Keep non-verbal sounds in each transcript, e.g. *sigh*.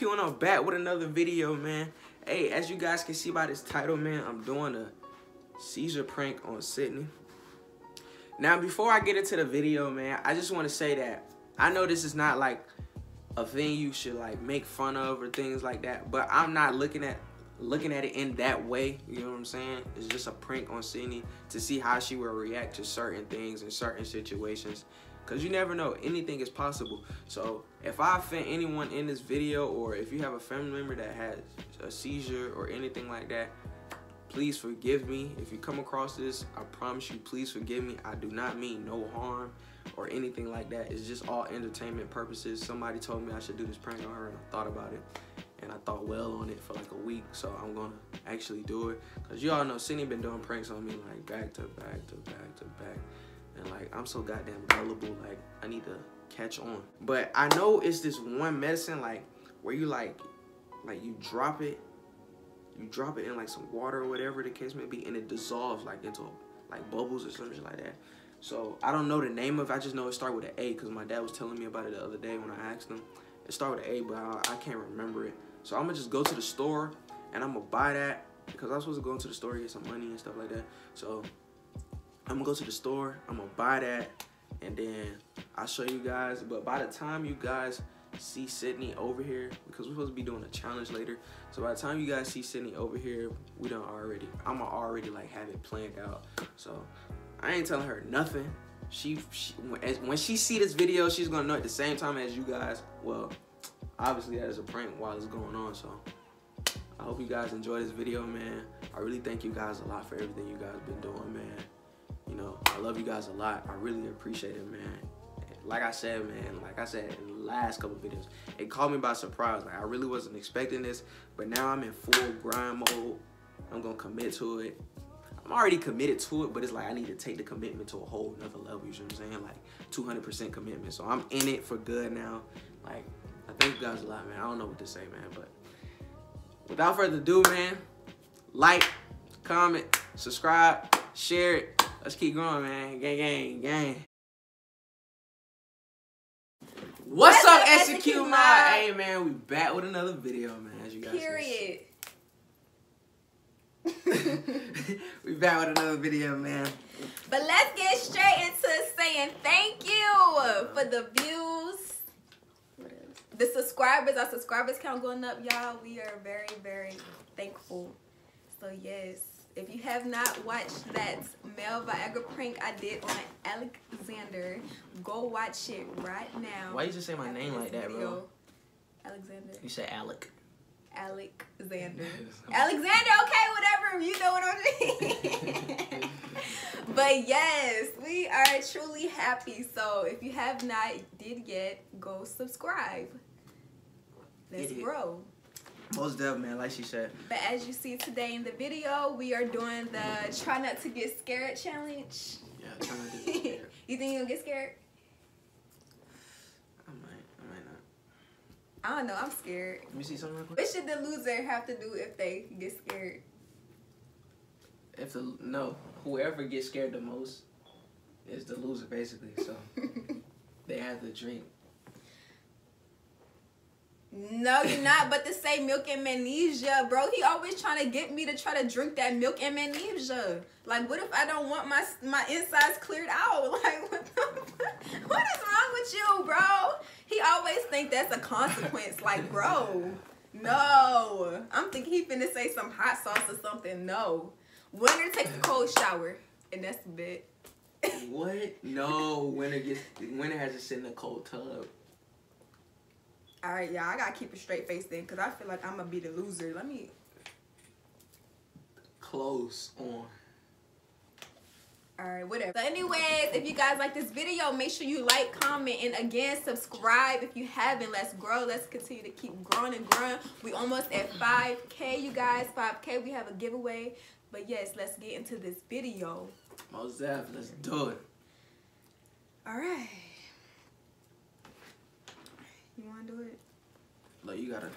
Your and I'm back with another video, man. Hey, as you guys can see by this title, man, I'm doing a seizure prank on Sydney. Now, before I get into the video, man, I just want to say that I know this is not like a thing you should like make fun of or things like that, but I'm not looking at looking at it in that way. You know what I'm saying? It's just a prank on Sydney to see how she will react to certain things and certain situations. Cause you never know, anything is possible. So if I offend anyone in this video, or if you have a family member that has a seizure or anything like that, please forgive me. If you come across this, I promise you, please forgive me. I do not mean no harm or anything like that. It's just all entertainment purposes. Somebody told me I should do this prank on her, and I thought about it and I thought well on it for like a week, so I'm gonna actually do it. Cause you all know Sydney been doing pranks on me like back to back to back to back, and like I'm so goddamn gullible. Like I need to catch on. But I know it's this one medicine like where you like, like you drop it, you drop it in like some water or whatever the case may be, and it dissolves like into like bubbles or something like that. So I don't know the name of. it. I just know it started with an A because my dad was telling me about it the other day when I asked him. It started with an A, but I, I can't remember it. So I'm gonna just go to the store and I'm gonna buy that because i was supposed to go into the store get some money and stuff like that. So I'm gonna go to the store, I'm gonna buy that, and then I'll show you guys. But by the time you guys see Sydney over here, because we're supposed to be doing a challenge later. So by the time you guys see Sydney over here, we don't already, I'm gonna already like have it planned out. So I ain't telling her nothing. She, she when she see this video, she's gonna know at the same time as you guys. Well, obviously that is a prank while it's going on. So I hope you guys enjoy this video, man. I really thank you guys a lot for everything you guys been doing, man. You know, I love you guys a lot. I really appreciate it, man. Like I said, man, like I said in the last couple videos, it caught me by surprise. Like I really wasn't expecting this, but now I'm in full grind mode. I'm gonna commit to it. I'm already committed to it, but it's like I need to take the commitment to a whole another level. You know what I'm saying? Like 200% commitment. So I'm in it for good now. Like I thank you guys a lot, man. I don't know what to say, man, but without further ado, man, like, comment, subscribe, share it. Let's keep going, man. Gang, gang, gang. What's, What's up, Execute My? Hey, man, we back with another video, man. As you guys Period. *laughs* we back with another video, man. But let's get straight into saying thank you for the views, the subscribers, our subscribers count going up, y'all. We are very, very thankful. So yes, if you have not watched that male Viagra prank I did on Alexander, go watch it right now. Why you just say my name like that, video. bro? Alexander. You said Alec. Alec Alexander. *laughs* Alexander, okay, whatever. You know what I mean. *laughs* but yes, we are truly happy. So if you have not did yet, go subscribe. Let's Idiot. grow. Most definitely, man, like she said. But as you see today in the video, we are doing the try not to get scared challenge. Yeah, try not to get *laughs* scared. you think you'll get scared? I might, I might not. I don't know, I'm scared. Let me see something real quick. What should the loser have to do if they get scared? If the, no, whoever gets scared the most is the loser, basically. So *laughs* they have to drink no, you're not. But to say milk and magnesia, bro, he always trying to get me to try to drink that milk and magnesia. Like, what if I don't want my my insides cleared out? *laughs* Like, what, the, what is wrong with you, bro? He always think that's a consequence. like, bro, no. I'm thinking he finna say some hot sauce or something. No. Winter takes a cold shower, and that's a bit. *laughs* what? No, winter gets winter has to sit in a cold tub. All right, y'all. I gotta keep a straight face then, cause I feel like I'm gonna be the loser. Let me. Close on. Alright, whatever. So anyways, if you guys like this video, make sure you like, comment, and again, subscribe if you haven't. Let's grow. Let's continue to keep growing and growing. We almost at 5K, you guys. 5K. We have a giveaway. But yes, let's get into this video. Most definitely. Let's do it. Alright. You wanna do it? Like you gotta.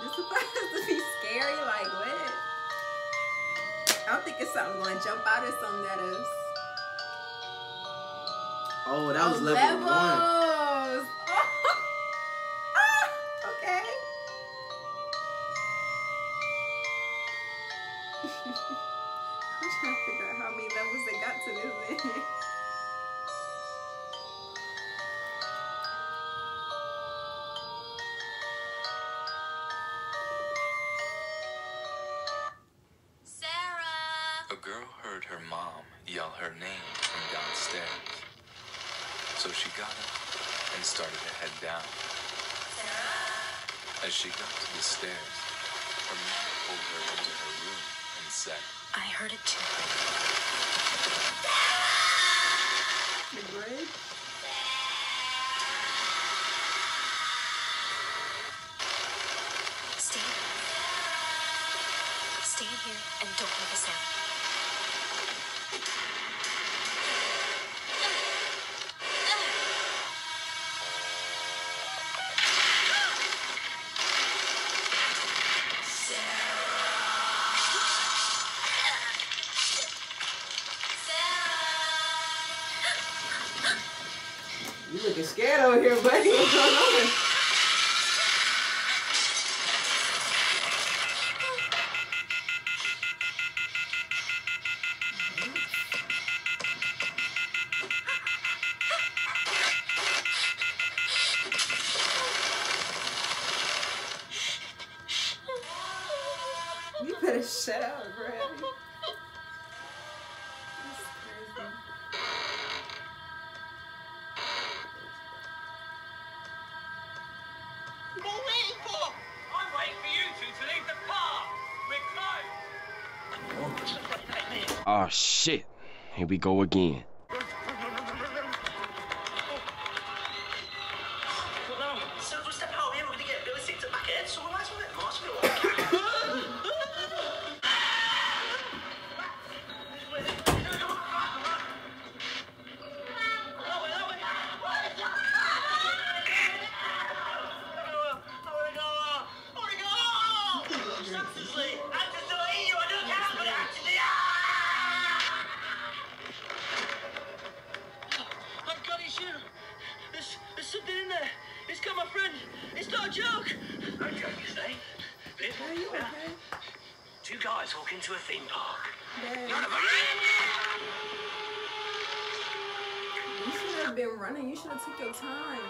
This is *laughs* supposed to be scary, like what? I'm thinking something gonna jump out or something at us. Oh, that was Oh, level one. Heard her mom yell her name from downstairs. So she got up and started to head down. As she got to the stairs, her mom pulled her into her room and said, I heard it too. The bridge. Stay. Stay here and don't make a looking scared over here, buddy. *laughs* What's going on? You better shut up, bro. What are waiting for? I'm waiting for you two to leave the park. We're closed. Oh shit. Here we go again. Theme park. Dad, None of them. you should have been running. You should have took your time.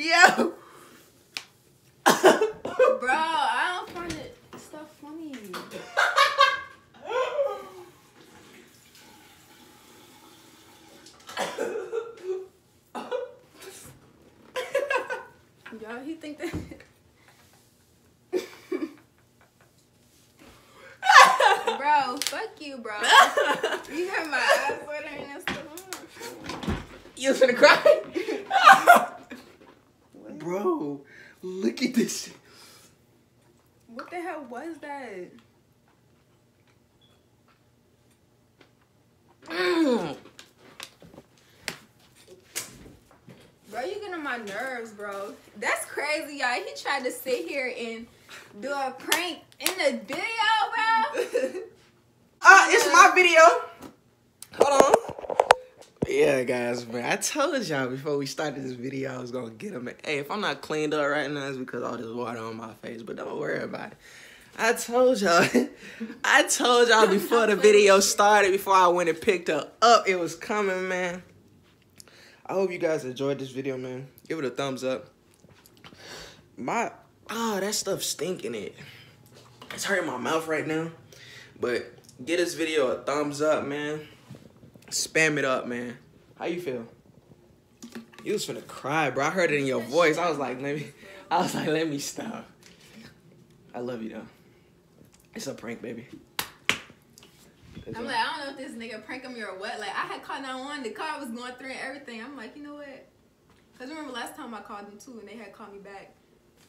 Yo. Bro, I don't find it stuff funny. Y'all, he think that. bro, fuck you, bro. You got my eyes watering and stuff. You was gonna cry? *laughs* Bro, look at this. What the hell was that? Mm. Bro, you're getting on my nerves, bro. That's crazy, y'all. He tried to sit here and do a prank in the video, bro. Uh, *laughs* it's my video. Yeah, guys, man. I told y'all before we started this video I was gonna get them. Hey, if I'm not cleaned up right now, it's because all this water on my face. But don't worry about it. I told y'all. *laughs* I told y'all before the video started, before I went and picked her up, it was coming, man. I hope you guys enjoyed this video, man. Give it a thumbs up. My oh, that stuff stinking it. It's hurting my mouth right now. But get this video a thumbs up, man. Spam it up, man. How you feel? You was finna cry, bro. I heard it in your voice. I was like, let me. I was like, let me stop. I love you though. It's a prank, baby. It's I'm a- like, I don't know if this nigga pranking me or what. Like, I had called 911. The car was going through and everything. I'm like, you know what? Because remember last time I called them too and they had called me back.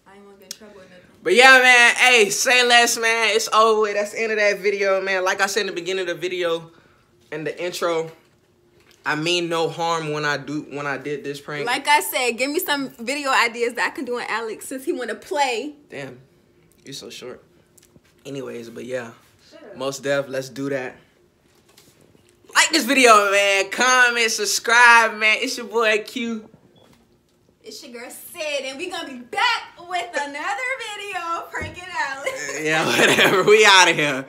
I ain't want to get in trouble or nothing. But yeah, man. Hey, say less, man. It's over. That's the end of that video, man. Like I said in the beginning of the video, in the intro, I mean no harm when I do when I did this prank. Like I said, give me some video ideas that I can do on Alex since he want to play. Damn, you're so short. Anyways, but yeah, most def. Let's do that. Like this video, man. Comment, subscribe, man. It's your boy Q. It's your girl Sid, and we gonna be back with another video pranking Alex. Yeah, *laughs* whatever. We out of here.